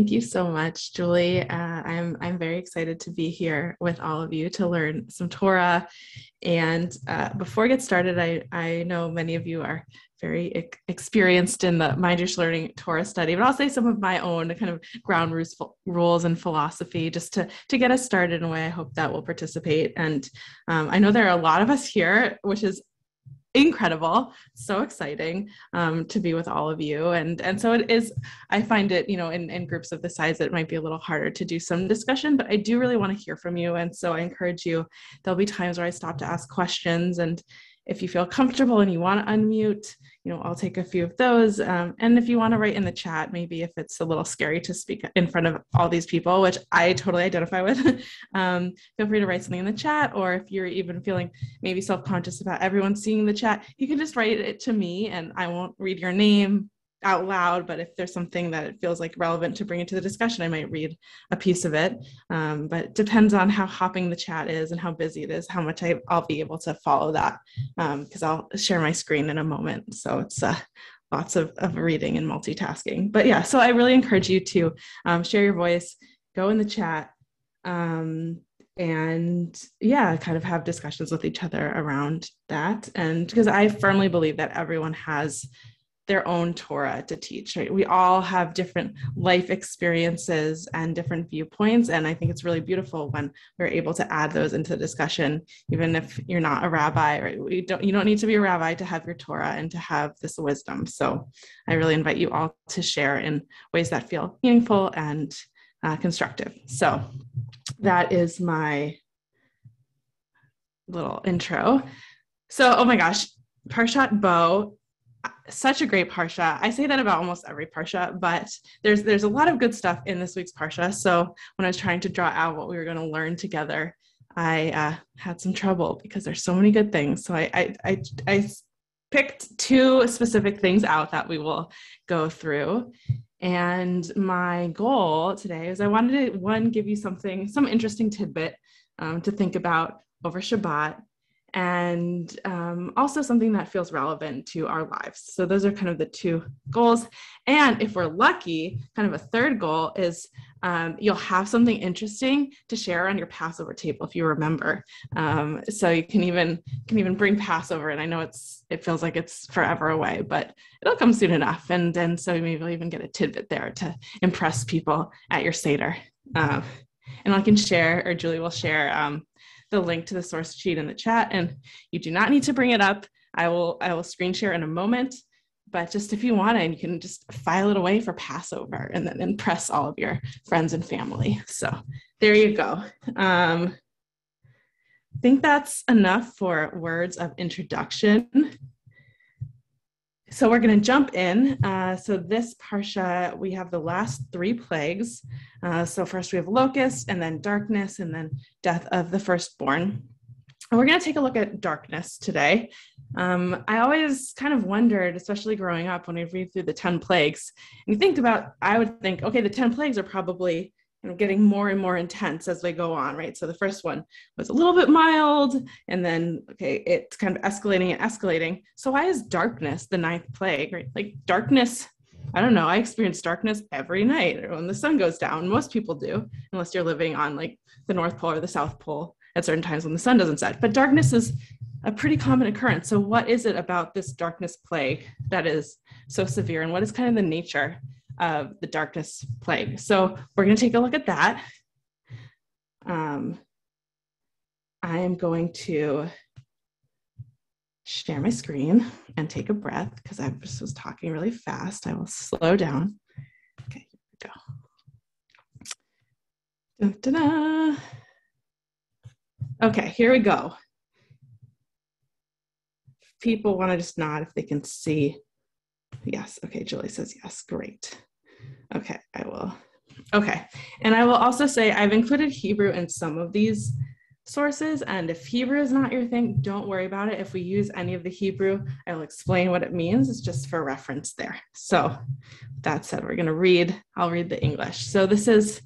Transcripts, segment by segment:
Thank you so much, Julie. Uh, I'm I'm very excited to be here with all of you to learn some Torah. And uh, before I get started, I I know many of you are very ex- experienced in the Mind Learning Torah study, but I'll say some of my own kind of ground rules, rules and philosophy just to to get us started in a way I hope that will participate. And um, I know there are a lot of us here, which is incredible so exciting um, to be with all of you. And and so it is i find it you know in, in groups of the size it might be a little harder to do some discussion but i do really want to hear from you. And so i encourage you there'll be times where i stop to ask questions and if you feel comfortable and you want to unmute, you know, I'll take a few of those. Um, and if you want to write in the chat, maybe if it's a little scary to speak in front of all these people, which I totally identify with, um, feel free to write something in the chat. Or if you're even feeling maybe self conscious about everyone seeing the chat, you can just write it to me and I won't read your name out loud, but if there's something that it feels like relevant to bring into the discussion, I might read a piece of it. Um, but it depends on how hopping the chat is and how busy it is, how much I, will be able to follow that, because um, I'll share my screen in a moment. So it's uh, lots of, of reading and multitasking. But yeah, so I really encourage you to um, share your voice, go in the chat, um, and yeah, kind of have discussions with each other around that. And because I firmly believe that everyone has their own Torah to teach, right? We all have different life experiences and different viewpoints. And I think it's really beautiful when we're able to add those into the discussion, even if you're not a rabbi, right? We don't, you don't need to be a rabbi to have your Torah and to have this wisdom. So I really invite you all to share in ways that feel meaningful and uh, constructive. So that is my little intro. So, oh my gosh, Parshat Bo such a great parsha. I say that about almost every parsha, but there's there's a lot of good stuff in this week's parsha. So when I was trying to draw out what we were going to learn together, I uh, had some trouble because there's so many good things. So I, I I I picked two specific things out that we will go through. And my goal today is I wanted to one give you something some interesting tidbit um, to think about over Shabbat and um, also something that feels relevant to our lives. So, those are kind of the two goals. And if we're lucky, kind of a third goal is um, you'll have something interesting to share on your Passover table if you remember. Um, so you can even can even bring Passover, and I know it's it feels like it's forever away, but it'll come soon enough. And and so maybe you'll even get a tidbit there to impress people at your seder. Uh, and I can share, or Julie will share um, the link to the source sheet in the chat and you do not need to bring it up. I will I will screen share in a moment, but just if you want it, you can just file it away for Passover and then impress all of your friends and family. So there you go. Um, I think that's enough for words of introduction. So we're going to jump in. Uh, so this parsha, we have the last three plagues. Uh, so first we have locust, and then darkness, and then death of the firstborn. And we're going to take a look at darkness today. Um, I always kind of wondered, especially growing up, when we read through the 10 plagues, and you think about, I would think, okay, the 10 plagues are probably know, getting more and more intense as they go on, right? So the first one was a little bit mild, and then okay, it's kind of escalating and escalating. So why is darkness the ninth plague, right? Like darkness, I don't know. I experience darkness every night when the sun goes down. Most people do, unless you're living on like the North Pole or the South Pole at certain times when the sun doesn't set. But darkness is a pretty common occurrence. So what is it about this darkness plague that is so severe, and what is kind of the nature? Of the darkness plague. So we're going to take a look at that. Um, I am going to share my screen and take a breath because I just was talking really fast. I will slow down. Okay, here we go. Da, da. Okay, here we go. People want to just nod if they can see. Yes, okay, Julie says yes, great. Okay, I will. Okay, and I will also say I've included Hebrew in some of these sources, and if Hebrew is not your thing, don't worry about it. If we use any of the Hebrew, I will explain what it means. It's just for reference there. So, that said, we're going to read, I'll read the English. So, this is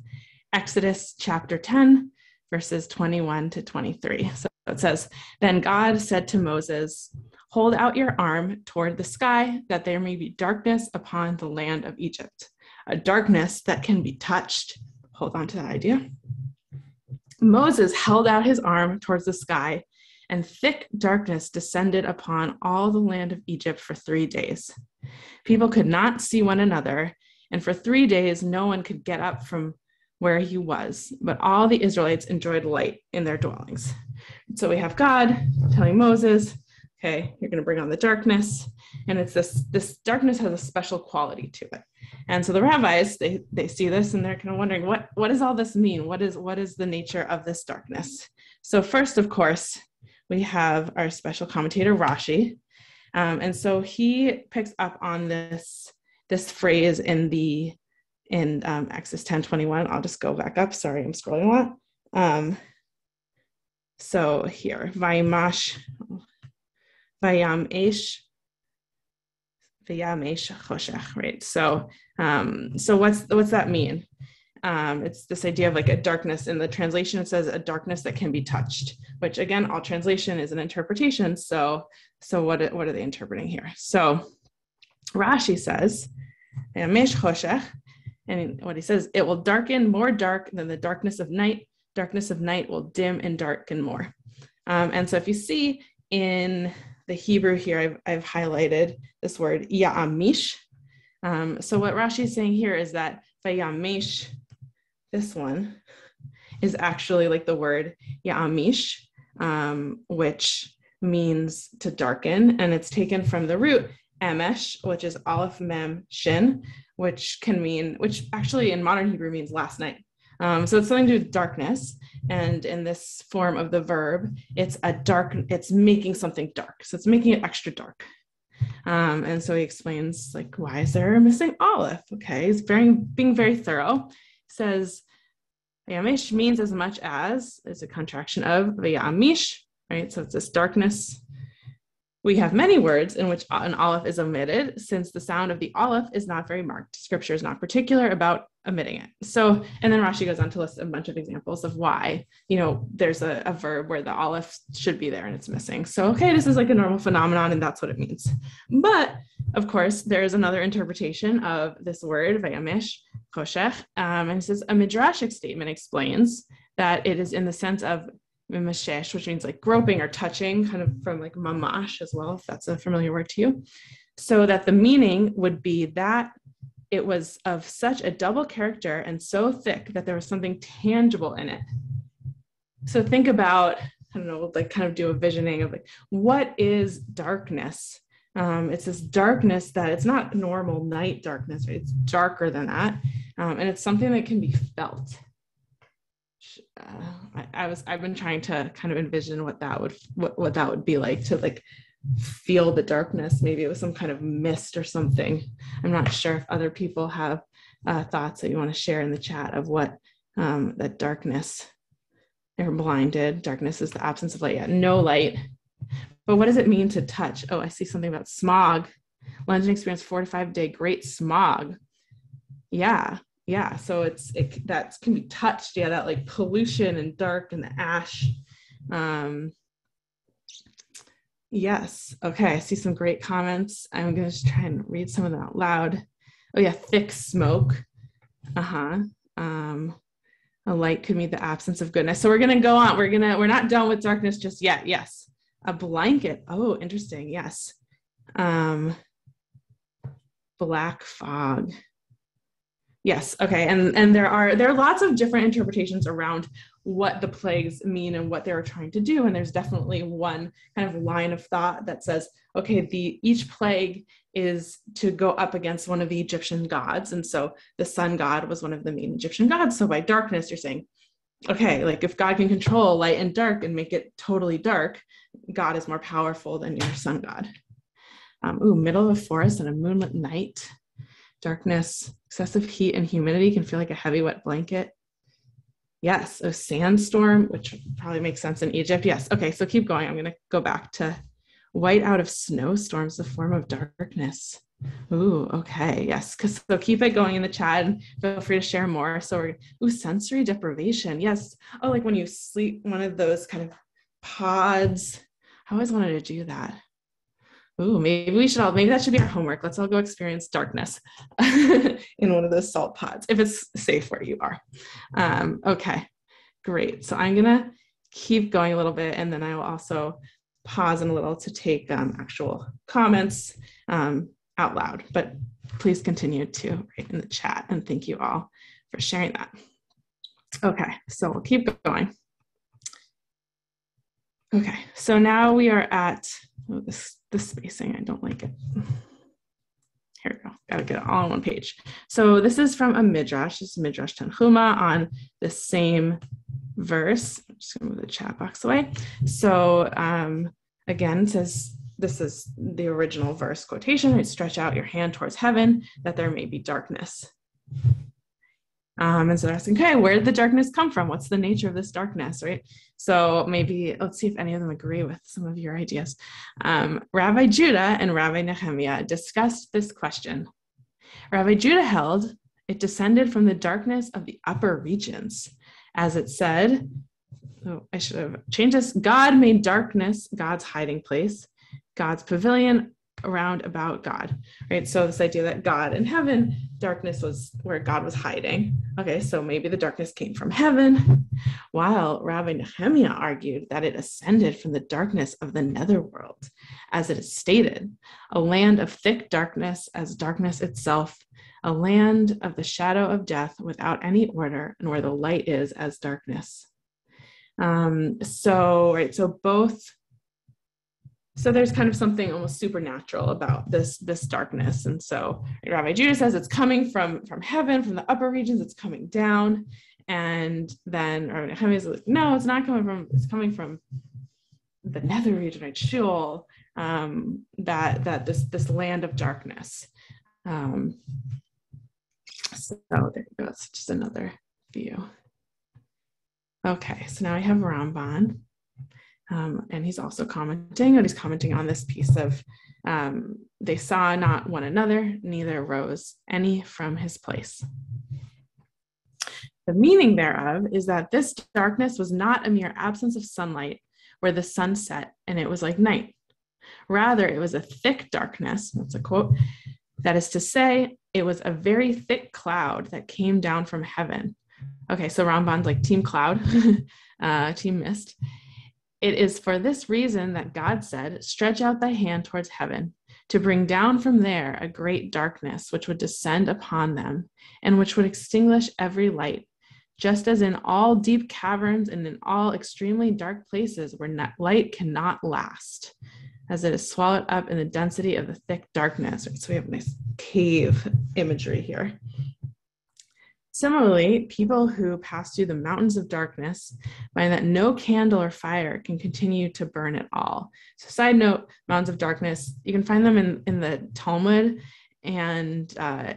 Exodus chapter 10, verses 21 to 23. So, it says, Then God said to Moses, Hold out your arm toward the sky, that there may be darkness upon the land of Egypt a darkness that can be touched. Hold on to that idea. Moses held out his arm towards the sky, and thick darkness descended upon all the land of Egypt for three days. People could not see one another, and for three days no one could get up from where he was, but all the Israelites enjoyed light in their dwellings. So we have God telling Moses, okay, you're going to bring on the darkness. And it's this, this darkness has a special quality to it. And so the rabbis, they, they see this and they're kind of wondering, what, what does all this mean? What is, what is the nature of this darkness? So first, of course, we have our special commentator, Rashi. Um, and so he picks up on this, this phrase in the in um, Exodus 10 21. I'll just go back up. Sorry, I'm scrolling a lot. Um, so here, Vayamash, Vayam Esh, Vayam Choshech, right? So, um, so what's what's that mean? Um, it's this idea of like a darkness. In the translation, it says a darkness that can be touched, which again, all translation is an interpretation. So, so what what are they interpreting here? So, Rashi says, Mesh Choshech, and what he says, it will darken more dark than the darkness of night darkness of night will dim and darken more. Um, and so if you see in the Hebrew here, I've, I've highlighted this word ya'amish. Um, so what Rashi is saying here is that vayamish, this one, is actually like the word ya'amish, um, which means to darken, and it's taken from the root emesh, which is aleph mem shin, which can mean, which actually in modern Hebrew means last night. Um, so it's something to do with darkness. And in this form of the verb, it's a dark, it's making something dark. So it's making it extra dark. Um, and so he explains, like, why is there a missing aleph? Okay, he's very being very thorough. He says, Yamish means as much as is a contraction of Yamish, right? So it's this darkness we have many words in which an aleph is omitted, since the sound of the aleph is not very marked. Scripture is not particular about omitting it. So, and then Rashi goes on to list a bunch of examples of why, you know, there's a, a verb where the aleph should be there and it's missing. So, okay, this is like a normal phenomenon and that's what it means. But of course, there is another interpretation of this word, vayamish, choshech. Um, and it says a midrashic statement explains that it is in the sense of mashesh, which means like groping or touching, kind of from like mamash as well, if that's a familiar word to you. So that the meaning would be that it was of such a double character and so thick that there was something tangible in it. So think about, I don't know, like kind of do a visioning of like, what is darkness? Um, it's this darkness that it's not normal night darkness, right? It's darker than that. Um, and it's something that can be felt uh, I, I, was I've been trying to kind of envision what that would what, what that would be like to like feel the darkness. Maybe it was some kind of mist or something. I'm not sure if other people have uh, thoughts that you want to share in the chat of what um, that darkness. They're blinded. Darkness is the absence of light. Yeah, no light. But what does it mean to touch? Oh, I see something about smog. London experienced four to five day great smog. Yeah, yeah so it's it that can be touched yeah that like pollution and dark and the ash um yes. Okay i see some great comments. I'm going to try and read some of them out loud. Oh yeah thick smoke. Uh-huh. Um a light could mean the absence of goodness. So we're going to go on. We're going to we're not done with darkness just yet. Yes. A blanket. Oh interesting. Yes. Um black fog. Yes. Okay. And and there are there are lots of different interpretations around what the plagues mean and what they were trying to do. And there's definitely one kind of line of thought that says, okay, the each plague is to go up against one of the Egyptian gods. And so the sun god was one of the main Egyptian gods. So by darkness, you're saying, okay, like if God can control light and dark and make it totally dark, God is more powerful than your sun god. Um, ooh, middle of a forest and a moonlit night darkness, excessive heat and humidity can feel like a heavy wet blanket. Yes, a sandstorm, which probably makes sense in Egypt. Yes. Okay, so keep going. I'm going to go back to white out of snowstorms, the form of darkness. Ooh, okay. Yes. So keep it going in the chat and feel free to share more. So we're, ooh, sensory deprivation. Yes. Oh, like when you sleep, one of those kind of pods. I always wanted to do that. Ooh, maybe we should all, maybe that should be our homework. Let's all go experience darkness in one of those salt pods, if it's safe where you are. Um, okay, great. So I'm gonna keep going a little bit and then I will also pause in a little to take um, actual comments um, out loud, but please continue to write in the chat and thank you all for sharing that. Okay, so we'll keep going. Okay, so now we are at oh, this, this spacing, I don't like it. Here we go, gotta get it all on one page. So this is from a Midrash, this is Midrash Tanhuma on the same verse. I'm just gonna move the chat box away. So um, again, says this is the original verse quotation? Stretch out your hand towards heaven that there may be darkness. Um, and so they're asking, okay, where did the darkness come from? What's the nature of this darkness, right? So maybe let's see if any of them agree with some of your ideas. Um, Rabbi Judah and Rabbi Nehemiah discussed this question. Rabbi Judah held it descended from the darkness of the upper regions, as it said. Oh, I should have changed this. God made darkness God's hiding place, God's pavilion around about God, right? So this idea that God in heaven, darkness was where God was hiding. Okay, so maybe the darkness came from heaven, while Rabbi Nehemiah argued that it ascended from the darkness of the netherworld, as it is stated, a land of thick darkness as darkness itself, a land of the shadow of death without any order, and where the light is as darkness. Um, so, right, so both so there's kind of something almost supernatural about this this darkness. And so rabbi judah says it's coming from from heaven from the upper regions it's coming down. And then rabbi is like no it's not coming from it's coming from the nether region right sheol um, that that this this land of darkness. Um, so there you go it's just another view. Okay so now i have ramban um, and he's also commenting, and he's commenting on this piece of um, they saw not one another, neither rose any from his place. The meaning thereof is that this darkness was not a mere absence of sunlight where the sun set and it was like night. Rather, it was a thick darkness, that's a quote, that is to say, it was a very thick cloud that came down from heaven. Okay, so Ramban's like team cloud, uh, team mist. It is for this reason that God said, Stretch out thy hand towards heaven, to bring down from there a great darkness which would descend upon them, and which would extinguish every light, just as in all deep caverns and in all extremely dark places where light cannot last, as it is swallowed up in the density of the thick darkness. So we have nice cave imagery here. Similarly, people who pass through the mountains of darkness find that no candle or fire can continue to burn at all. So, side note, mountains of darkness, you can find them in, in the Talmud, and uh,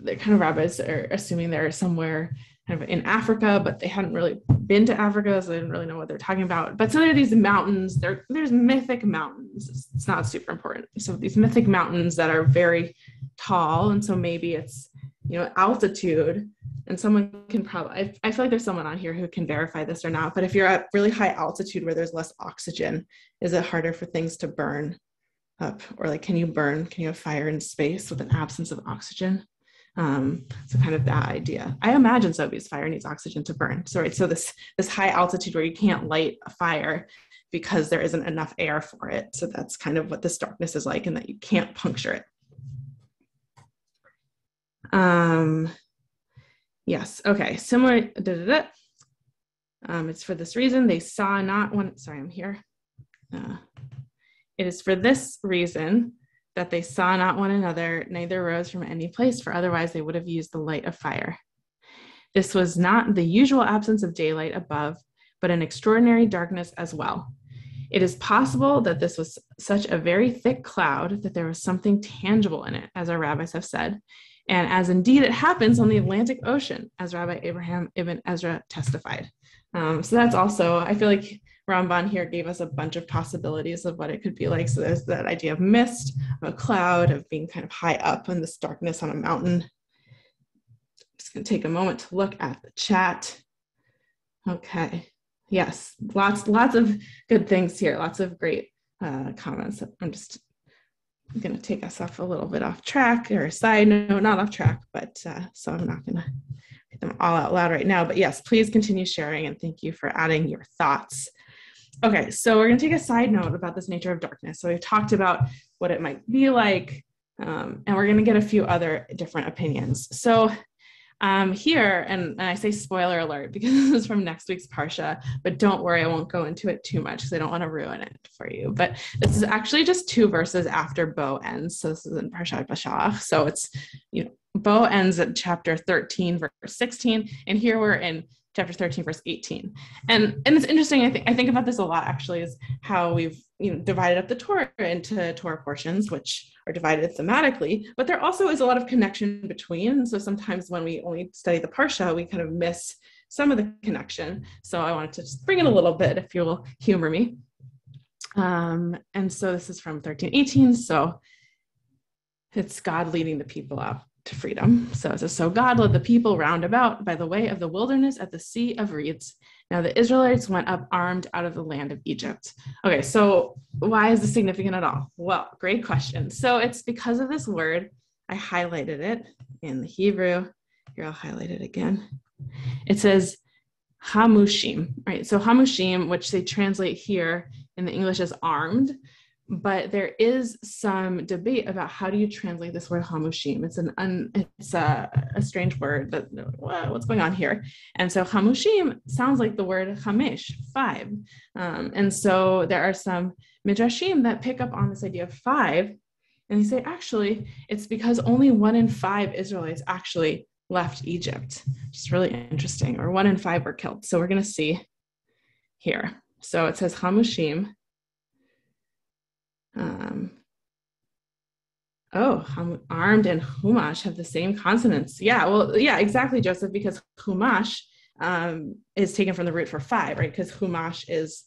the kind of rabbis are assuming they're somewhere kind of in Africa, but they hadn't really been to Africa, so they didn't really know what they're talking about. But so there are these mountains, there, there's mythic mountains. It's not super important. So these mythic mountains that are very tall, and so maybe it's you know altitude and someone can probably I, I, feel like there's someone on here who can verify this or not but if you're at really high altitude where there's less oxygen is it harder for things to burn up? Or like can you burn can you have fire in space with an absence of oxygen? Um, so kind of that idea. I imagine so because fire needs oxygen to burn so right so this this high altitude where you can't light a fire because there isn't enough air for it so that's kind of what this darkness is like and that you can't puncture it um, yes, okay, similar. Da, da, da. Um, it's for this reason they saw not one. Sorry, I'm here. Uh, it is for this reason that they saw not one another, neither rose from any place, for otherwise they would have used the light of fire. This was not the usual absence of daylight above, but an extraordinary darkness as well. It is possible that this was such a very thick cloud that there was something tangible in it, as our rabbis have said, and as indeed it happens on the Atlantic Ocean, as Rabbi Abraham ibn Ezra testified. Um, so that's also, I feel like Ramban here gave us a bunch of possibilities of what it could be like. So there's that idea of mist, of a cloud, of being kind of high up in this darkness on a mountain. I'm Just gonna take a moment to look at the chat. Okay, yes, lots, lots of good things here, lots of great uh, comments. I'm just I'm going to take us off a little bit off track or side note, not off track, but uh, so I'm not going to get them all out loud right now. But yes, please continue sharing and thank you for adding your thoughts. Okay, so we're going to take a side note about this nature of darkness. So we've talked about what it might be like, um, and we're going to get a few other different opinions. So um, here, and, and, I say spoiler alert because this is from next week's Parsha, but don't worry, I won't go into it too much because I don't want to ruin it for you. But this is actually just two verses after Bo ends. So this is in Parshat Beshalach. So it's, you know, Bo ends at chapter 13, verse 16, and here we're in chapter 13 verse 18 and and it's interesting i think i think about this a lot actually is how we've you know divided up the torah into torah portions which are divided thematically but there also is a lot of connection between. So sometimes when we only study the parsha we kind of miss some of the connection. So i wanted to just bring in a little bit if you will humor me. Um, and so this is from 1318 so it's god leading the people out to freedom. So it says, So God led the people round about by the way of the wilderness at the Sea of Reeds. Now the Israelites went up armed out of the land of Egypt. Okay, so why is this significant at all? Well, great question. So it's because of this word. I highlighted it in the Hebrew. Here, I'll highlight it again. It says hamushim, right? So hamushim, which they translate here in the English as armed, but there is some debate about how do you translate this word hamushim. It's an un, it's a, a strange word. That what's going on here? And so hamushim sounds like the word hamish, five. Um, and so there are some midrashim that pick up on this idea of five, and they say actually it's because only one in five Israelites actually left Egypt. It's really interesting. Or one in five were killed. So we're going to see here. So it says hamushim um, oh, armed and humash have the same consonants. Yeah, well, yeah, exactly, Joseph, because humash um, is taken from the root for five, right? Because humash is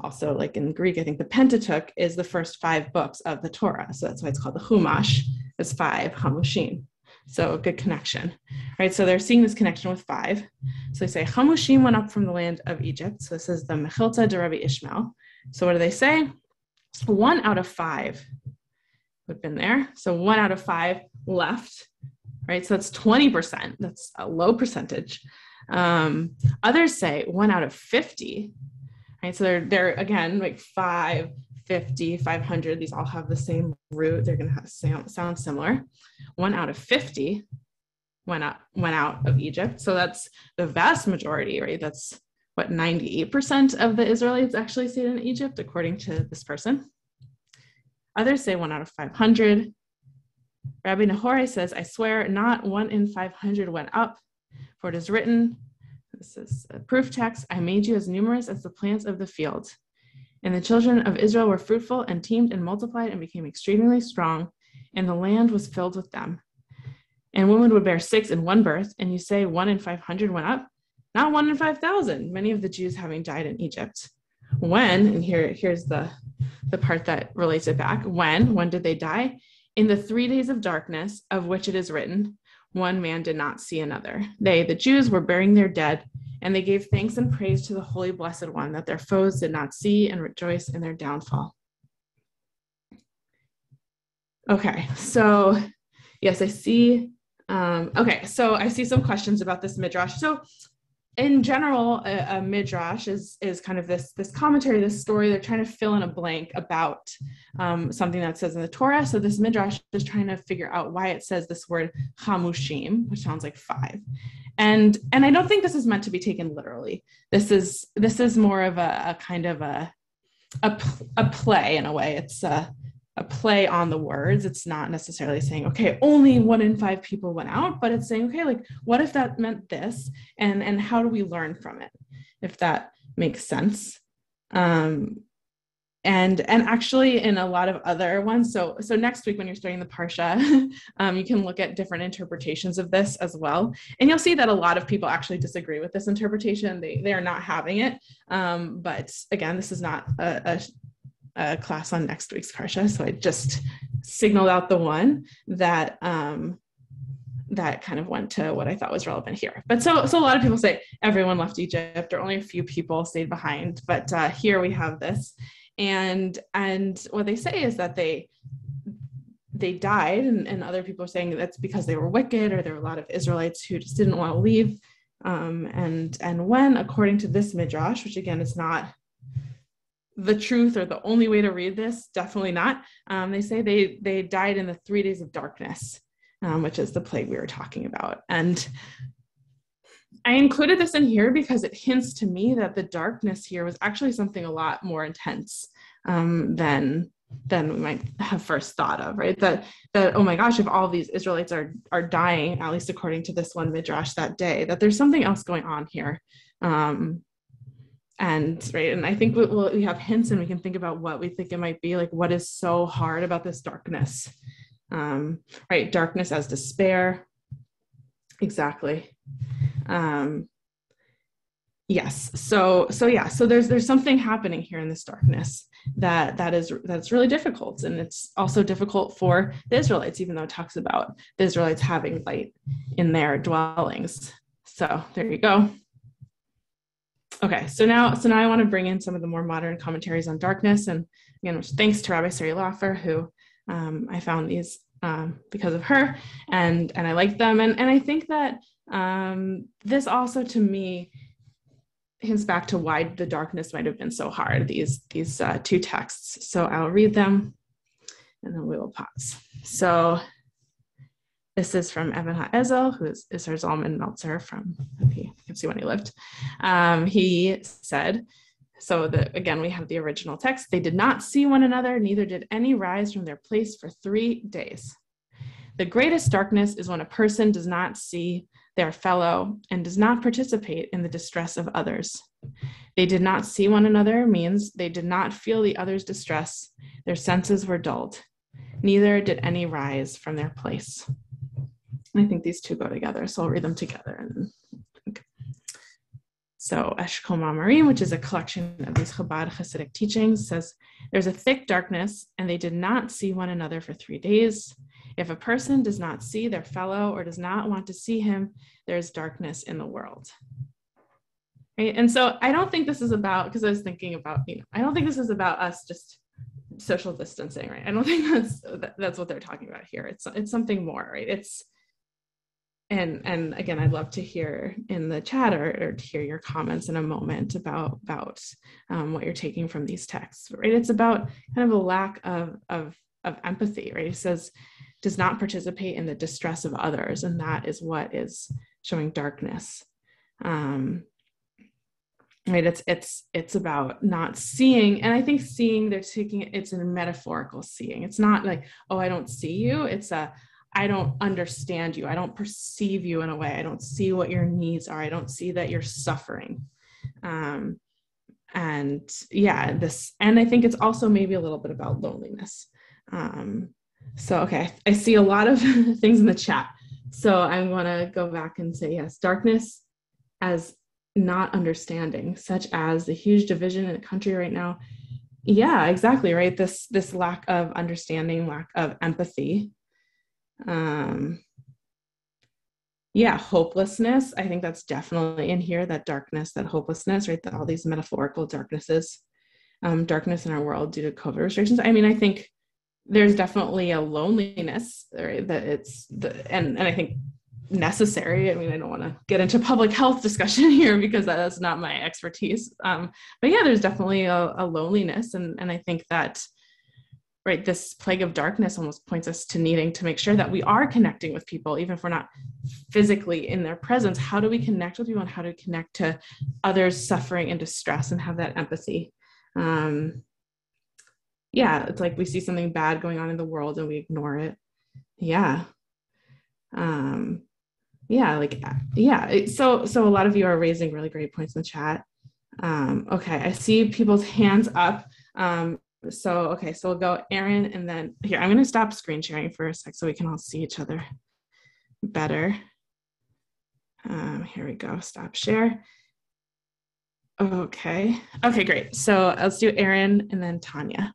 also like in Greek, I think the Pentateuch is the first five books of the Torah. So that's why it's called the humash. It's five, hamushim. So good connection, right? So they're seeing this connection with five. So they say Hamushim went up from the land of Egypt. So this is the Mechilta de Rabbi Ishmael. So what do they say? One out of five would have been there. So one out of five left, right? So that's 20%. That's a low percentage. Um, others say one out of 50, right? So they're, they're again, like five, 50, 500, these all have the same root. They're going to sound, sound similar. One out of 50 went out, went out of Egypt. So that's the vast majority, right? That's what 98% of the Israelites actually stayed in Egypt, according to this person. Others say one out of 500. Rabbi Nehorai says, I swear not one in 500 went up, for it is written, this is a proof text, I made you as numerous as the plants of the field. And the children of Israel were fruitful and teemed and multiplied and became extremely strong, and the land was filled with them. And women would bear six in one birth, and you say one in 500 went up? Not one in 5,000, many of the Jews having died in Egypt. When, and here, here's the, the part that relates it back when, when did they die? In the three days of darkness, of which it is written, one man did not see another. They, the Jews, were burying their dead, and they gave thanks and praise to the Holy Blessed One that their foes did not see and rejoice in their downfall. Okay, so yes, I see. Um, okay, so I see some questions about this midrash. So in general, a, a, midrash is is kind of this this commentary, this story. They're trying to fill in a blank about um, something that says in the Torah. So this midrash is trying to figure out why it says this word hamushim, which sounds like five, and and I don't think this is meant to be taken literally. This is this is more of a, a kind of a, a a play in a way. It's a a play on the words. It's not necessarily saying, okay, only one in five people went out, but it's saying, okay, like what if that meant this? And and how do we learn from it? If that makes sense. Um, and and actually in a lot of other ones so so next week when you're studying the parsha um, you can look at different interpretations of this as well and you'll see that a lot of people actually disagree with this interpretation they they are not having it um, but again this is not a, a, a class on next week's Parsha. So I just signaled out the one that um, that kind of went to what I thought was relevant here. But so so a lot of people say everyone left Egypt, or only a few people stayed behind. But uh, here we have this, and and what they say is that they they died, and, and other people are saying that's because they were wicked, or there were a lot of Israelites who just didn't want to leave. Um, and and when, according to this midrash, which again is not the truth or the only way to read this, definitely not. Um, they say they they died in the three days of darkness, um, which is the plague we were talking about. And I included this in here because it hints to me that the darkness here was actually something a lot more intense um, than than we might have first thought of, right? That that oh my gosh, if all these Israelites are are dying, at least according to this one midrash that day, that there's something else going on here. Um, and right, and I think we, we have hints, and we can think about what we think it might be. Like, what is so hard about this darkness? Um, right, darkness as despair. Exactly. Um, yes. So so yeah. So there's there's something happening here in this darkness that that is that's really difficult and it's also difficult for the israelites even though it talks about the israelites having light in their dwellings so there you go okay so now so now i want to bring in some of the more modern commentaries on darkness and again thanks to rabbi sari Laufer, who um, i found these um, because of her and and i like them and and i think that um, this also to me hints back to why the darkness might have been so hard, these, these uh, two texts. So I'll read them and then we will pause. So this is from Even HaEzel, who is Isser Zalman Meltzer from, he can see when he lived. Um, he said, so that again, we have the original text. They did not see one another, neither did any rise from their place for three days. The greatest darkness is when a person does not see their fellow and does not participate in the distress of others. They did not see one another means they did not feel the other's distress. Their senses were dulled. Neither did any rise from their place. I think these two go together, so I'll read them together. And so Eshkol Ma'amarim, which is a collection of these Chabad Hasidic teachings, says there's a thick darkness, and they did not see one another for three days. If a person does not see their fellow or does not want to see him, there is darkness in the world. Right? And so I don't think this is about, because I was thinking about, you know, I don't think this is about us just social distancing, right? I don't think that's that's what they're talking about here. It's it's something more, right? It's and and again, I'd love to hear in the chat or, or to hear your comments in a moment about about um, what you're taking from these texts, right? It's about kind of a lack of of of empathy, right? He says does not participate in the distress of others, and that is what is showing darkness. Um, right it's it's it's about not seeing and i think seeing they're taking it it's a metaphorical seeing it's not like oh i don't see you it's a i don't understand you i don't perceive you in a way i don't see what your needs are i don't see that you're suffering um and yeah this and i think it's also maybe a little bit about loneliness um so, okay, I see a lot of things in the chat. So I'm going to go back and say, yes, darkness as not understanding, such as the huge division in the country right now. Yeah, exactly, right? This this lack of understanding, lack of empathy. Um, yeah, hopelessness. I think that's definitely in here. That darkness, that hopelessness, right? That all these metaphorical darknesses, um, darkness in our world due to COVID restrictions. I mean, I think there's definitely a loneliness right, that it's the and and I think necessary. I mean, I don't want to get into public health discussion here because that's not my expertise. Um, but yeah, there's definitely a, a loneliness, and and I think that right this plague of darkness almost points us to needing to make sure that we are connecting with people even if we're not physically in their presence how do we connect with people and how do we connect to others suffering and distress and have that empathy um, yeah, it's like we see something bad going on in the world and we ignore it. Yeah. Um, yeah, like yeah. So so a lot of you are raising really great points in the chat. Um, okay, I see people's hands up. Um, so okay, so we'll go Aaron and then here. I'm gonna stop screen sharing for a sec so we can all see each other better. Um, here we go. Stop share. Okay. Okay, great. So let's do Aaron and then Tanya.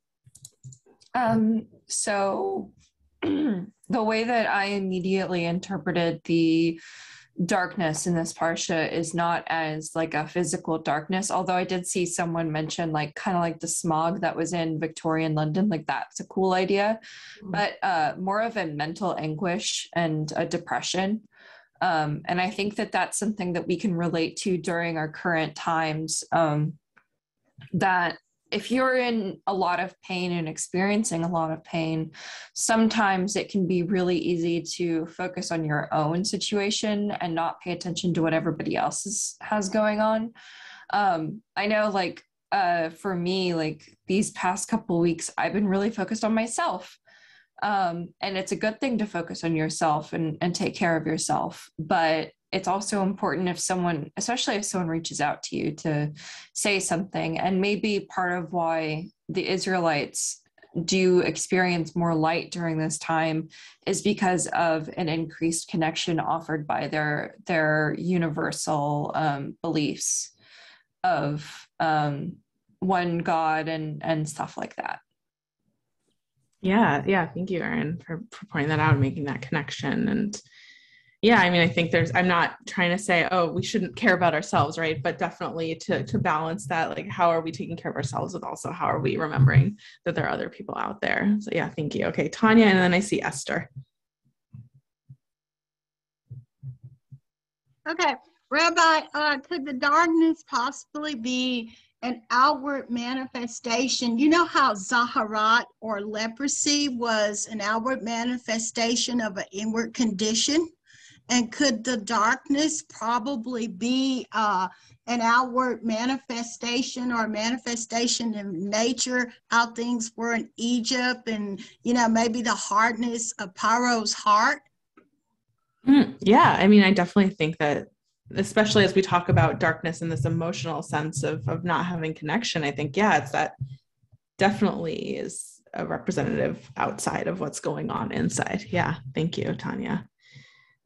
Um, so the way that I immediately interpreted the darkness in this parsha is not as like a physical darkness although i did see someone mention like kind of like the smog that was in victorian london like that's a cool idea mm-hmm. but uh more of a mental anguish and a depression um and i think that that's something that we can relate to during our current times um that if you're in a lot of pain and experiencing a lot of pain, sometimes it can be really easy to focus on your own situation and not pay attention to what everybody else is, has going on. Um, I know, like, uh, for me, like these past couple weeks, I've been really focused on myself. Um, and it's a good thing to focus on yourself and, and take care of yourself. But it's also important if someone, especially if someone reaches out to you to say something, and maybe part of why the Israelites do experience more light during this time is because of an increased connection offered by their their universal um, beliefs of um, one God and and stuff like that. Yeah, yeah. Thank you, Erin, for, for pointing that out and making that connection. And yeah i mean i think there's i'm not trying to say oh we shouldn't care about ourselves right but definitely to to balance that like how are we taking care of ourselves with also how are we remembering that there are other people out there so yeah thank you okay tanya and then i see esther okay rabbi uh, could the darkness possibly be an outward manifestation. You know how tzara'at or leprosy was an outward manifestation of an inward condition? And could the darkness probably be uh, an outward manifestation or a manifestation in nature, how things were in Egypt, and you know maybe the hardness of Paro's heart? Mm, yeah, I mean, I definitely think that, especially as we talk about darkness in this emotional sense of of not having connection, I think yeah, it's that definitely is a representative outside of what's going on inside. Yeah, thank you, Tanya.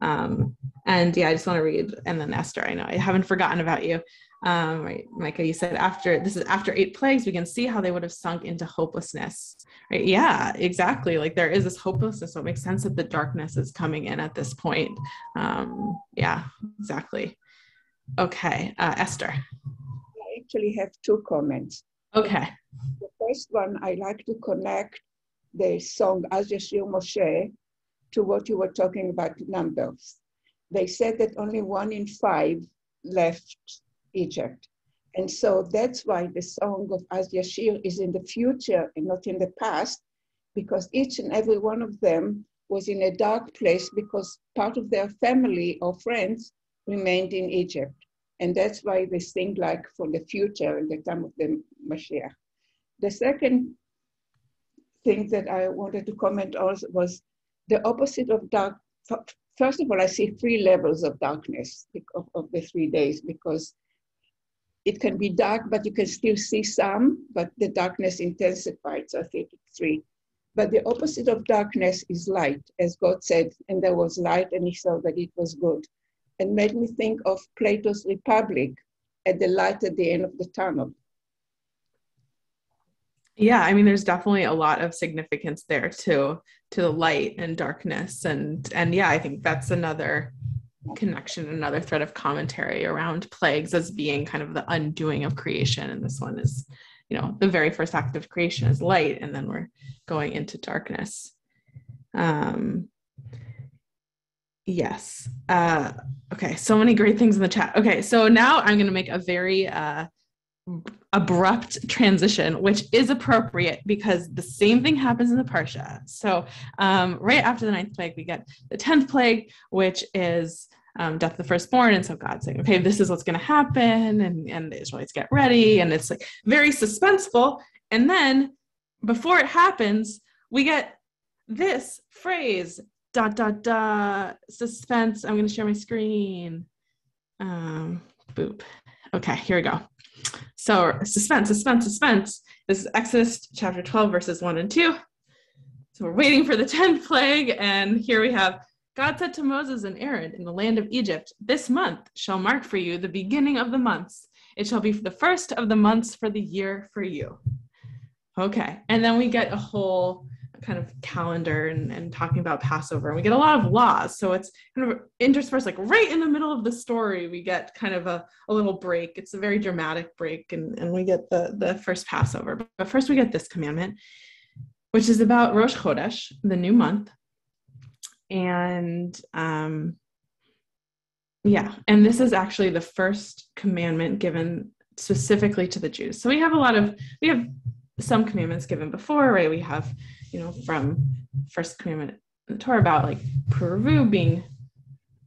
Um, and yeah, I just want to read, and then Esther, I know I haven't forgotten about you. Um, right, Micah, you said after this is after eight plagues, we can see how they would have sunk into hopelessness. Right? Yeah, exactly. Like there is this hopelessness. So it makes sense that the darkness is coming in at this point. Um, yeah, exactly. Okay, uh, Esther. I actually have two comments. Okay. The first one, I like to connect the song Az Yashir Moshe to what you were talking about numbers. They said that only one in five left Egypt. And so that's why the song of Az Yashir is in the future and not in the past, because each and every one of them was in a dark place because part of their family or friends remained in Egypt. And that's why they sing like for the future in the time of the Mashiach. The second thing that I wanted to comment on was the opposite of dark, first of all, I see three levels of darkness of, of the three days because it can be dark, but you can still see some, but the darkness intensified. So I think it's three. But the opposite of darkness is light, as God said, and there was light, and he saw that it was good. And made me think of Plato's Republic at the light at the end of the tunnel. Yeah, I mean, there's definitely a lot of significance there too to the light and darkness, and and yeah, I think that's another connection, another thread of commentary around plagues as being kind of the undoing of creation, and this one is, you know, the very first act of creation is light, and then we're going into darkness. Um, yes. Uh, okay, so many great things in the chat. Okay, so now I'm going to make a very uh, abrupt transition, which is appropriate because the same thing happens in the Parsha. So, um, right after the ninth plague, we get the tenth plague, which is um, death of the firstborn. And so God's saying, okay, this is what's going to happen. And, and the Israelites get ready. And it's like very suspenseful. And then before it happens, we get this phrase dot, dot, dot, suspense. I'm going to share my screen. Um, boop. Okay, here we go. So suspense, suspense, suspense. This is Exodus chapter 12, verses 1 and 2. So we're waiting for the 10th plague, and here we have God said to Moses and Aaron in the land of Egypt, This month shall mark for you the beginning of the months. It shall be the first of the months for the year for you. Okay, and then we get a whole kind of calendar and, and talking about Passover. And we get a lot of laws. So it's kind of interspersed, like right in the middle of the story, we get kind of a, a little break. It's a very dramatic break, and, and we get the, the first Passover. But first, we get this commandment, which is about Rosh Chodesh, the new month. And um, yeah, and this is actually the first commandment given specifically to the Jews. So we have a lot of, we have some commandments given before, right? We have you know, from first commandment in the Torah about like p'ru u'rvu being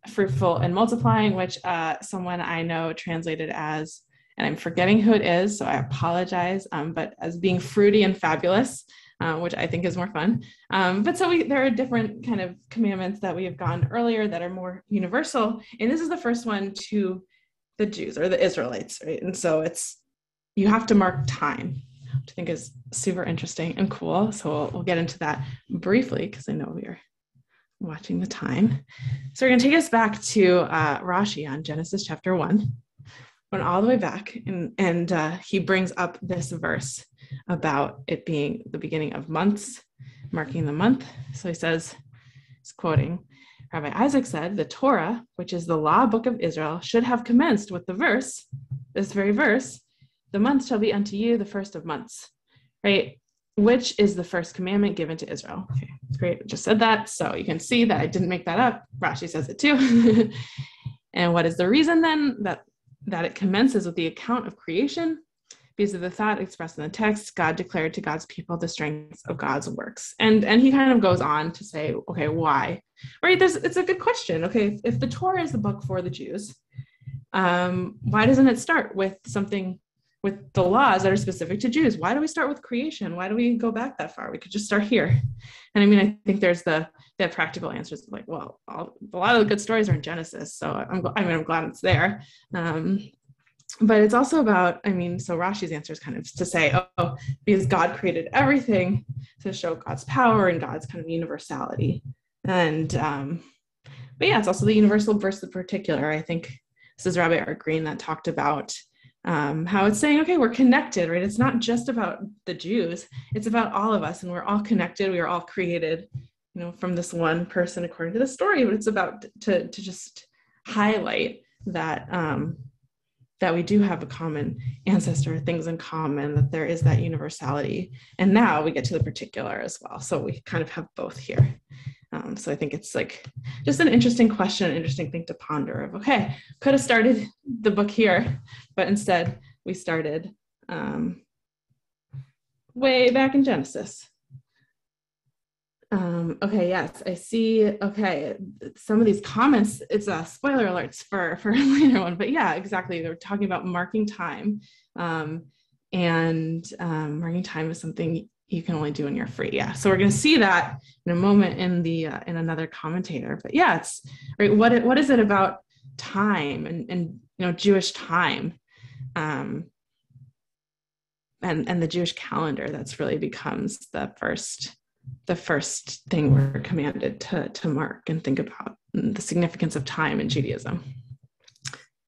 fruitful and multiplying, which uh, someone I know translated as, and I'm forgetting who it is, so I apologize, um, but as being fruity and fabulous, uh, which I think is more fun. Um, but so we, there are different kind of commandments that we have gone earlier that are more universal, and this is the first one to the Jews or the Israelites, right? And so it's you have to mark time which I think is super interesting and cool. So we'll, we'll get into that briefly because I know we are watching the time. So we're going to take us back to uh, Rashi on Genesis chapter one, went all the way back, and and uh, he brings up this verse about it being the beginning of months, marking the month. So he says, he's quoting. Rabbi Isaac said, The Torah, which is the law book of Israel, should have commenced with the verse, this very verse, the month shall be unto you the first of months, right? Which is the first commandment given to Israel. Okay, great. Just said that. So you can see that I didn't make that up. Rashi says it too. and what is the reason then that that it commences with the account of creation? Because of the thought expressed in the text, God declared to God's people the strength of God's works. And and he kind of goes on to say, okay, why? Right? There's it's a good question. Okay, if the Torah is the book for the Jews, um, why doesn't it start with something with the laws that are specific to Jews. Why do we start with creation? Why do we go back that far? We could just start here. And I mean, I think there's the the practical answers like, well, all, a lot of the good stories are in Genesis, so I'm I mean, I'm glad it's there. Um, but it's also about, I mean, so Rashi's answer is kind of to say, oh, because God created everything to show God's power and God's kind of universality. And um, but yeah, it's also the universal versus the particular. I think this is Rabbi Art Green that talked about um, how it's saying, okay, we're connected, right? It's not just about the Jews, it's about all of us, and we're all connected. We are all created, you know, from this one person according to the story. But it's about to to just highlight that um, that we do have a common ancestor, things in common, that there is that universality. And now we get to the particular as well. So we kind of have both here. Um, so I think it's like just an interesting question, an interesting thing to ponder of, okay, could have started the book here, but instead we started um, way back in Genesis. Um, okay, yes, I see. Okay, some of these comments, it's a spoiler alerts for for a later one, but yeah, exactly. They're talking about marking time, um, and um, marking time is something you can only do when you're free. Yeah. So we're going to see that in a moment in the uh, in another commentator. But yeah, it's right. What what is it about time and and you know Jewish time, um, and and the Jewish calendar that's really becomes the first the first thing we're commanded to to mark and think about the significance of time in Judaism.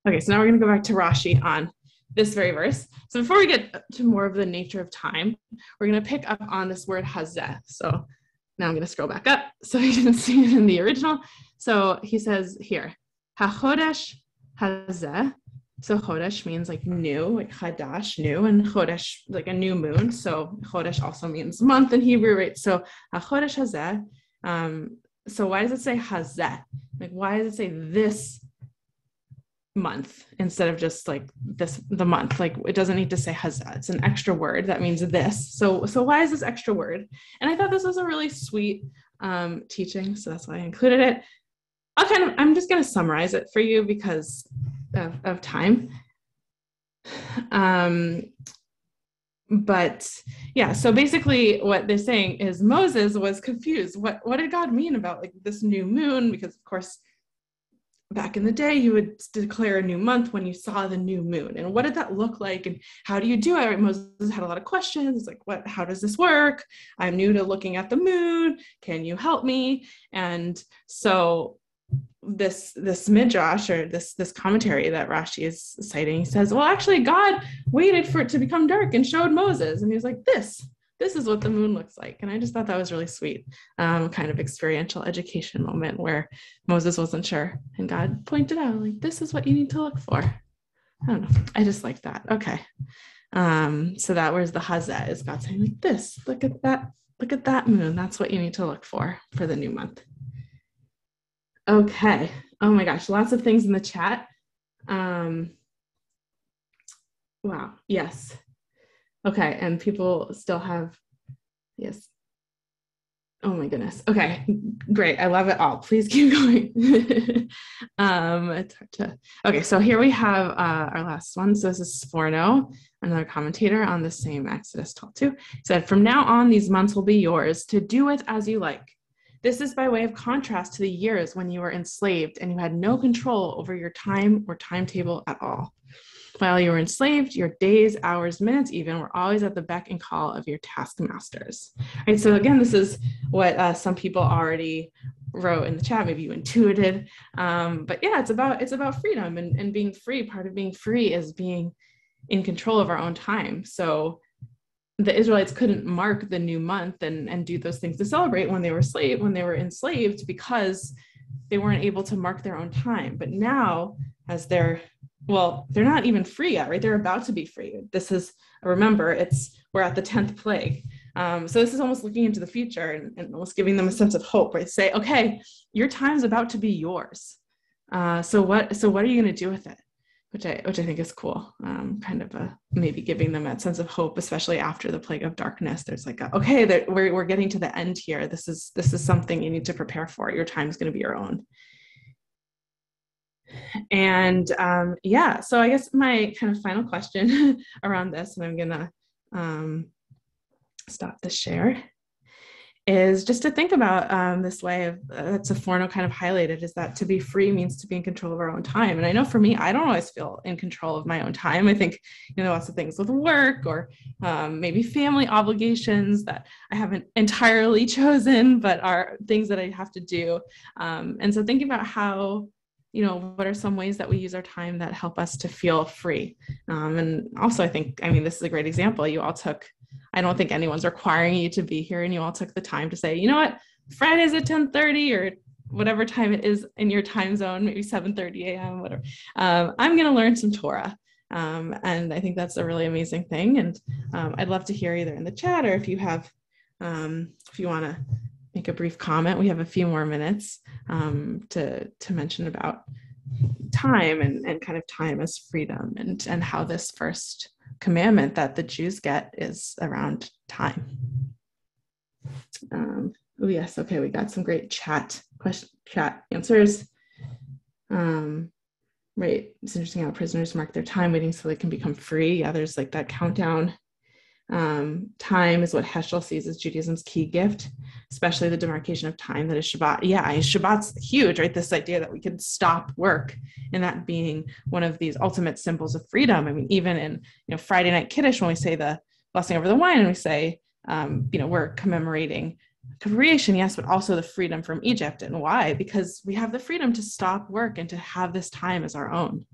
Okay, so now we're going to go back to Rashi on this very verse. So before we get to more of the nature of time, we're going to pick up on this word hazeh. So now I'm going to scroll back up so you can see it in the original. So he says here, hachodesh hazeh. So chodesh means like new, like hadash, new, and chodesh like a new moon. So chodesh also means month in Hebrew, right? So hachodesh hazeh. Um, so why does it say hazeh? Like why does it say this month instead of just like this the month. Like it doesn't need to say hazeh it's an extra word that means this. So so why is this extra word? And i thought this was a really sweet um, teaching so that's why i included it. I'll kind of i'm just going to summarize it for you because of, of time. Um but yeah so basically what they're saying is moses was confused. What what did god mean about like this new moon? Because of course back in the day you would declare a new month when you saw the new moon. And what did that look like? And how do you do it? Moses had a lot of questions. It's like what how does this work? I'm new to looking at the moon. Can you help me? And so this this midrash or this this commentary that rashi is citing says well actually god waited for it to become dark and showed moses. And he was like this this is what the moon looks like. And I just thought that was really sweet, um, kind of experiential education moment where Moses wasn't sure and God pointed out, like, this is what you need to look for. I don't know. I just like that. Okay. Um, so that was the Hazeh is God saying like this, look at that, look at that moon. That's what you need to look for for the new month. Okay. Oh my gosh, lots of things in the chat. Um, wow. Yes. Okay. And people still have, yes. Oh my goodness. Okay. Great. I love it all. Please keep going. um, it's hard to, okay. So here we have uh, our last one. So this is Sforno, another commentator on the same Exodus 12 2. Said, From now on, these months will be yours to do it as you like. This is by way of contrast to the years when you were enslaved and you had no control over your time or timetable at all. While you were enslaved, your days, hours, minutes, even were always at the beck and call of your taskmasters. Right. So again, this is what uh, some people already wrote in the chat. Maybe you intuited, um, but yeah, it's about it's about freedom and, and being free. Part of being free is being in control of our own time. So the Israelites couldn't mark the new month and, and do those things to celebrate when they were slave when they were enslaved because they weren't able to mark their own time. But now, as they're well, they're not even free yet, right? They're about to be free. This is remember, it's we're at the tenth plague. Um, so this is almost looking into the future and, and, almost giving them a sense of hope, right? Say, okay, your time's about to be yours. Uh, so what? So what are you going to do with it? which I which I think is cool. Um, kind of a maybe giving them that sense of hope, especially after the plague of darkness. There's like, a, okay, we're we're getting to the end here. This is this is something you need to prepare for. Your time is going to be your own. And um, yeah, so I guess my kind of final question around this, and I'm gonna um, stop the share is just to think about um, this way of uh, that Sforno kind of highlighted is that to be free means to be in control of our own time. And I know for me, I don't always feel in control of my own time. I think, you know, lots of things with work or um, maybe family obligations that I haven't entirely chosen, but are things that I have to do. Um, and so thinking about how you know what are some ways that we use our time that help us to feel free um, and also i think i mean this is a great example you all took I don't think anyone's requiring you to be here and you all took the time to say, you know what, Friday's at 1030 or whatever time it is in your time zone, maybe 7:30 a.m., whatever. Um, I'm going to learn some Torah, um, and I think that's a really amazing thing. And um, I'd love to hear either in the chat or if you have, um, if you want to make a brief comment. We have a few more minutes um, to to mention about time and and kind of time as freedom and and how this first commandment that the Jews get is around time. Um, oh yes, okay, we got some great chat question, chat answers. Um, right, it's interesting how prisoners mark their time waiting so they can become free. Yeah, there's like that countdown um, time is what Heschel sees as Judaism's key gift, especially the demarcation of time that is Shabbat. Yeah, Shabbat's huge, right? This idea that we can stop work and that being one of these ultimate symbols of freedom. I mean, even in you know Friday night Kiddush, when we say the blessing over the wine, and we say, um, you know, we're commemorating creation, yes, but also the freedom from Egypt. And why? Because we have the freedom to stop work and to have this time as our own.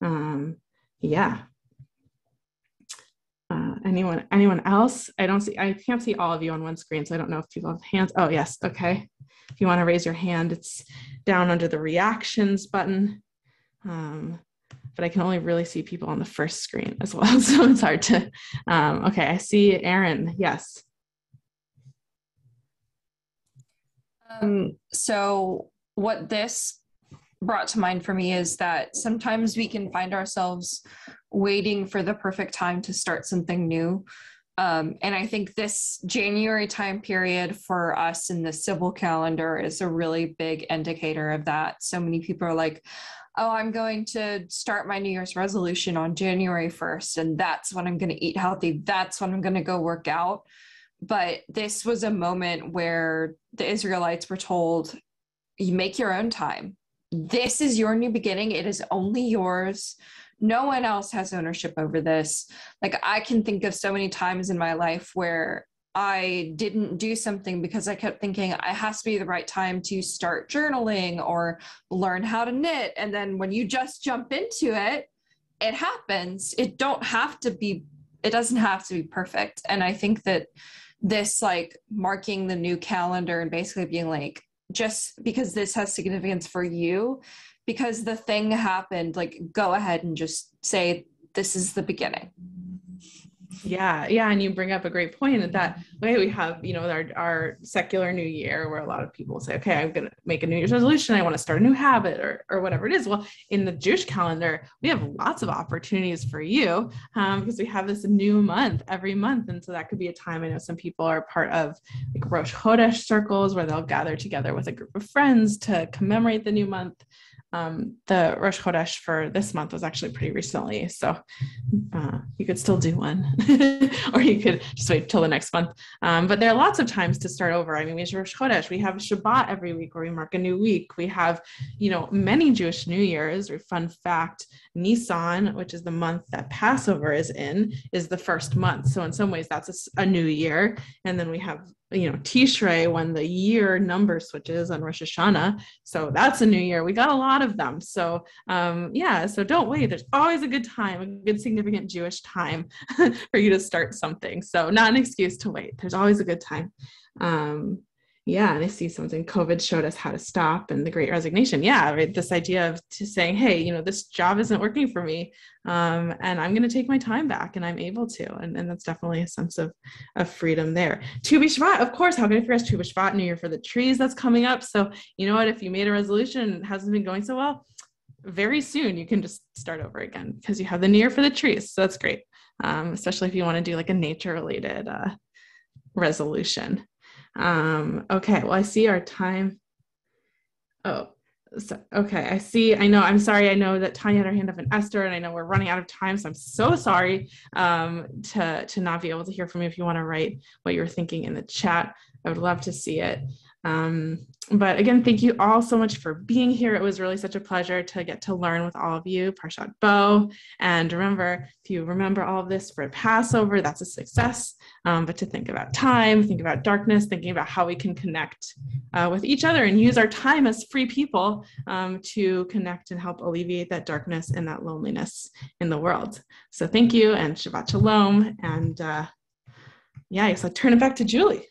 Um, yeah, anyone anyone else? I don't see, I can't see all of you on one screen, so I don't know if people have hands. Oh, yes, okay. If you want to raise your hand, it's down under the reactions button. Um, but I can only really see people on the first screen as well, so it's hard to. Um, okay, I see Aaron. Yes. Um, so what this brought to mind for me is that sometimes we can find ourselves waiting for the perfect time to start something new. Um, and I think this January time period for us in the civil calendar is a really big indicator of that. So many people are like, oh, I'm going to start my New Year's resolution on January 1st, and that's when I'm going to eat healthy. That's when I'm going to go work out. But this was a moment where the Israelites were told, you make your own time. This is your new beginning. It is only yours no one else has ownership over this like i can think of so many times in my life where i didn't do something because i kept thinking it has to be the right time to start journaling or learn how to knit and then when you just jump into it it happens it don't have to be it doesn't have to be perfect. And I think that this like marking the new calendar and basically being like just because this has significance for you because the thing happened like go ahead and just say this is the beginning yeah yeah and you bring up a great point that way we have you know our, our secular new year where a lot of people say okay i'm going to make a new year's resolution i want to start a new habit or, or whatever it is. Well in the jewish calendar we have lots of opportunities for you um, because we have this new month every month and so that could be a time i know some people are part of like rosh chodesh circles where they'll gather together with a group of friends to commemorate the new month um, the Rosh Chodesh for this month was actually pretty recently. So uh, you could still do one, or you could just wait till the next month. Um, but there are lots of times to start over. I mean, we have Rosh Chodesh, we have Shabbat every week where we mark a new week. We have, you know, many Jewish New Years. Fun fact, Nisan, which is the month that Passover is in, is the first month. So in some ways, that's a, a new year. And then we have you know Tishrei when the year number switches on Rosh Hashanah. So that's a new year. We got a lot of them. So um, yeah, so don't wait. There's always a good time, a good significant Jewish time for you to start something. So not an excuse to wait. There's always a good time. Um, yeah and i see something. Covid showed us how to stop and the great resignation. Yeah right this idea of to saying hey you know this job isn't working for me um, and i'm going to take my time back and i'm able to. And, and that's definitely a sense of of freedom there. Tu B'Shvat, of course how can i forget Tu B'Shvat new year for the trees that's coming up. So you know what? If you made a resolution and it hasn't been going so well very soon you can just start over again because you have the new year for the trees. So that's great um, especially if you want to do like a nature related uh, resolution um, okay, well, I see our time. Oh, so, okay, I see. I know. I'm sorry. I know that Tanya had her hand up and Esther, and I know we're running out of time. So I'm so sorry um, to to not be able to hear from you. If you want to write what you're thinking in the chat, I would love to see it. Um, but again, thank you all so much for being here. It was really such a pleasure to get to learn with all of you, Parshat Bo. And remember, if you remember all of this for Passover, that's a success. Um, but to think about time, think about darkness, thinking about how we can connect uh, with each other and use our time as free people um, to connect and help alleviate that darkness and that loneliness in the world. So thank you and Shabbat Shalom. And uh, yeah, I'll turn it back to Julie.